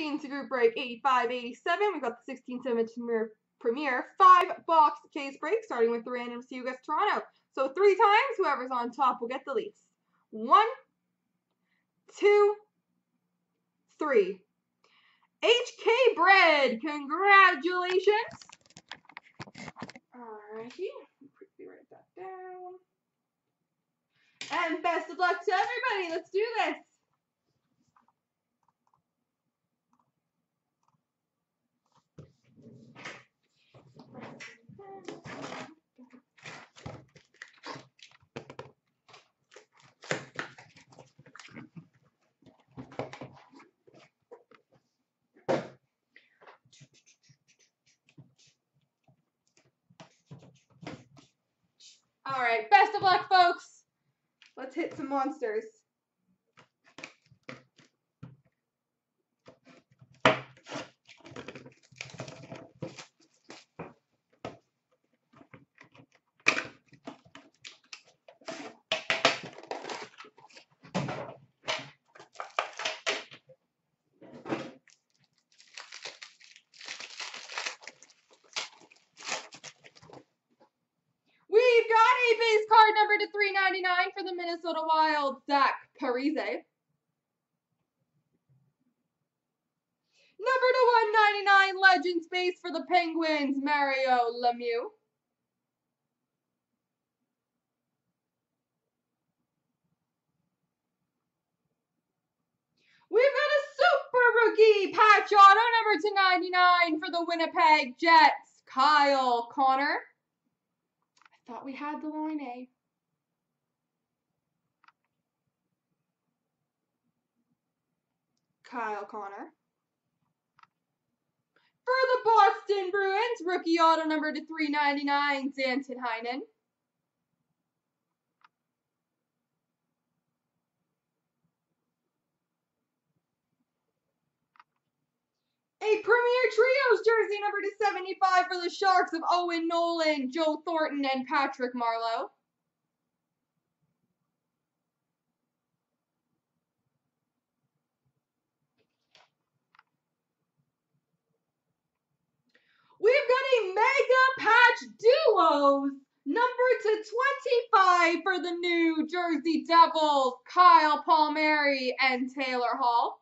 To group break 85 87, we've got the 16 7 premier, premier five box case break, starting with the random CUS Toronto. So three times, whoever's on top will get the Leafs. One, two, three. HK Bread, congratulations. Alrighty, quickly write that down. And best of luck to everybody. Let's do this. All right, best of luck, folks. Let's hit some monsters. We've got a base card number to 399 for the Minnesota Wild, Zach Parise. Number to 199 Legends base for the Penguins, Mario Lemieux. We've got a super rookie patch auto number to 99 for the Winnipeg Jets, Kyle Connor. I thought we had the line A. Kyle Connor. For the Boston Bruins, rookie auto number to 399, Danton Heinen. A Premier Trios jersey number to 75 for the Sharks of Owen Nolan, Joe Thornton, and Patrick Marleau. A Mega Patch Duos number to 25 for the New Jersey Devils, Kyle Palmieri and Taylor Hall.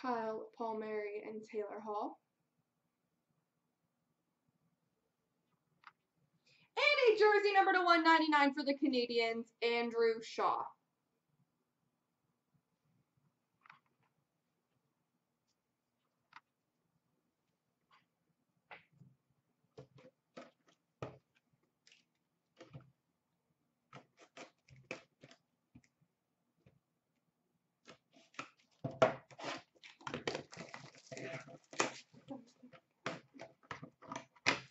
Kyle Palmieri and Taylor Hall. And a jersey number to 199 for the Canadiens, Andrew Shaw.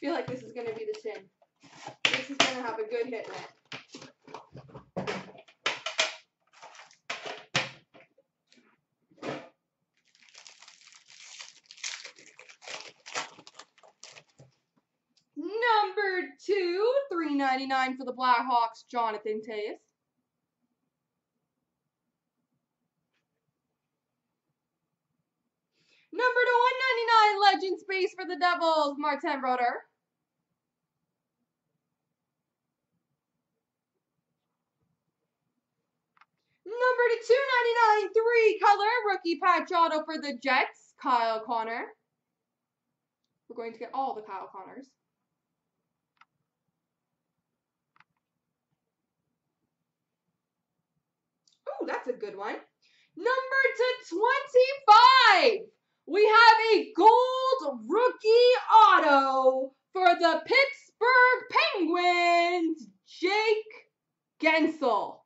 Feel like this is going to be the tin. This is going to have a good hit in it. Number two, three ninety nine for the Blackhawks, Jonathan Toews. Number to 199 Legend Space for the Devils, Martin Brodeur. Number to 299 three color rookie patch auto for the Jets, Kyle Connor. We're going to get all the Kyle Connors. Oh, that's a good one. Number to 25, we have a gold rookie auto for the Pittsburgh Penguins, Jake Guentzel.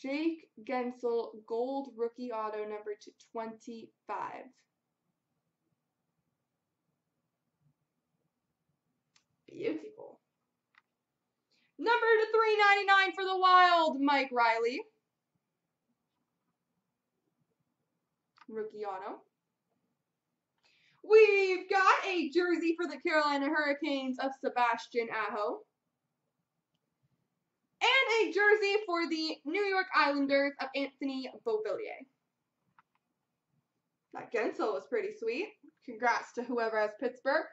Jake Guentzel, gold rookie auto number to 25. Beautiful. Number to 399 for the Wild, Mike Reilly. Rookie auto. We've got a jersey for the Carolina Hurricanes of Sebastian Aho. And a jersey for the New York Islanders of Anthony Beauvillier. That Guentzel was pretty sweet. Congrats to whoever has Pittsburgh.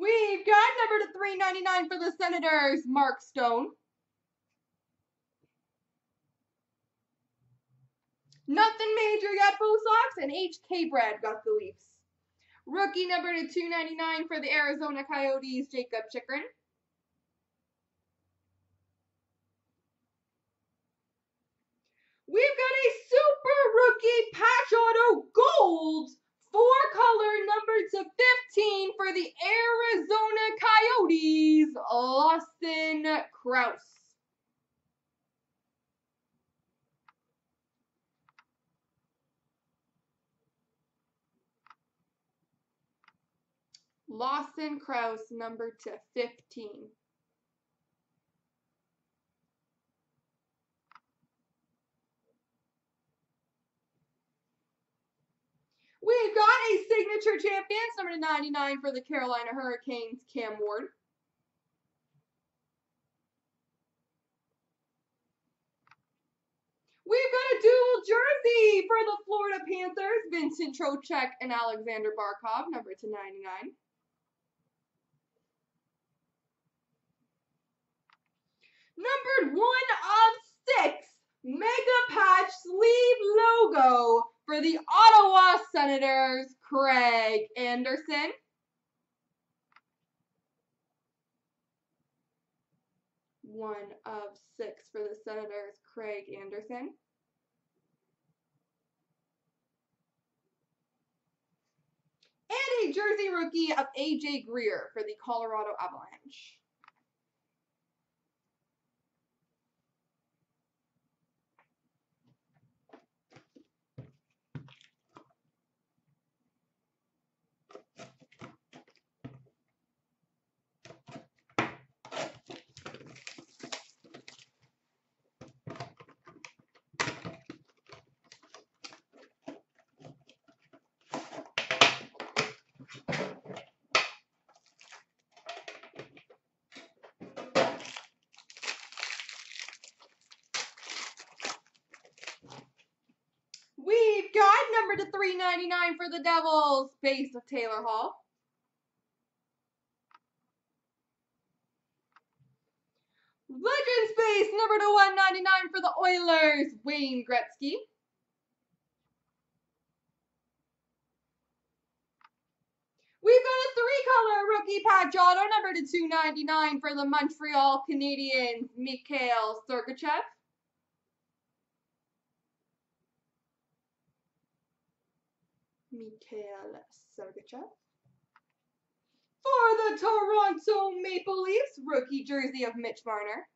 We've got number to 399 for the Senators, Mark Stone. Nothing major yet, Bo Sox, and H.K. Brad got the Leafs. Rookie number to 299 for the Arizona Coyotes, Jakob Chychrun. We've got a super rookie patch auto gold four color number to 15 for the Arizona Coyotes, Lawson Crouse. Lawson Crouse, number to 15. We've got a signature champions, number 99 for the Carolina Hurricanes, Cam Ward. We've got a dual jersey for the Florida Panthers, Vincent Trocheck and Alexander Barkov, number to 99. Numbered one of six, Mega Patch Sleeve Logo for the Ottawa Senators, Craig Anderson. One of six for the Senators, Craig Anderson. And a jersey rookie of AJ Greer for the Colorado Avalanche. We've got number to 399 for the Devils, base of Taylor Hall. Legends base, number to 199 for the Oilers, Wayne Gretzky. We've got a three-color rookie patch auto, number to 299 for the Montreal Canadiens, Mikhail Sergachev. Mikhail Sergachev. For the Toronto Maple Leafs, rookie jersey of Mitch Marner.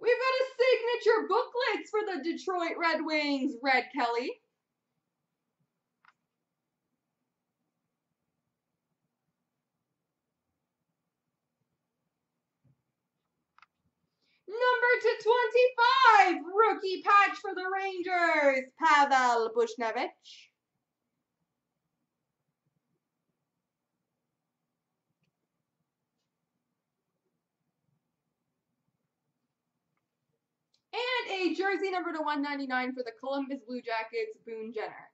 We've got a signature booklets for the Detroit Red Wings, Red Kelly. Number to 25, rookie patch for the Rangers, Pavel Buchnevich. And a jersey number to 199 for the Columbus Blue Jackets, Boone Jenner.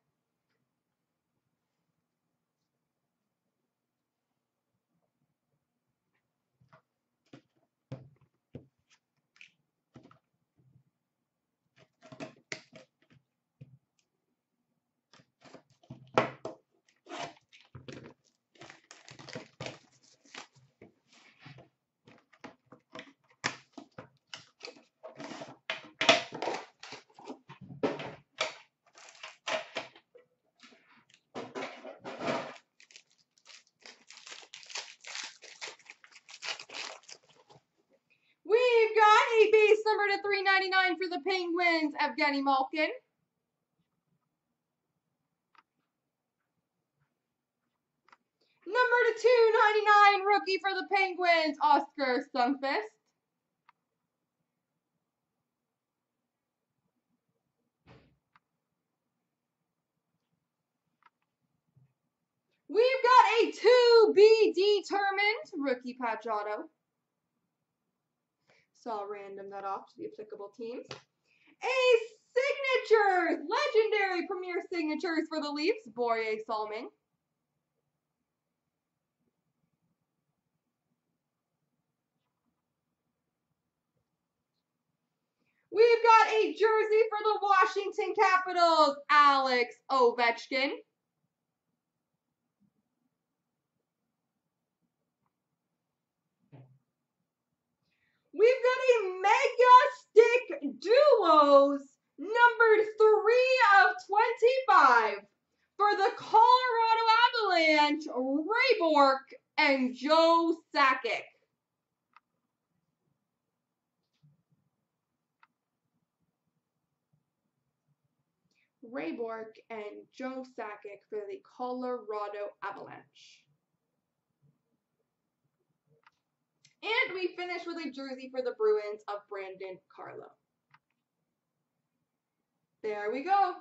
299 for the Penguins, Evgeni Malkin. Number to 299, rookie for the Penguins, Oskar Sundqvist. We've got a to be determined rookie patch auto. So I'll random that off to the applicable teams. A signatures, legendary premier signatures for the Leafs, Borje Salming. We've got a jersey for the Washington Capitals, Alex Ovechkin. We've got a Mega Stick Duos, numbered 3 of 25, for the Colorado Avalanche, Ray Bourque and Joe Sakic. Ray Bourque and Joe Sakic for the Colorado Avalanche. And we finish with a jersey for the Bruins of Brandon Carlo. There we go.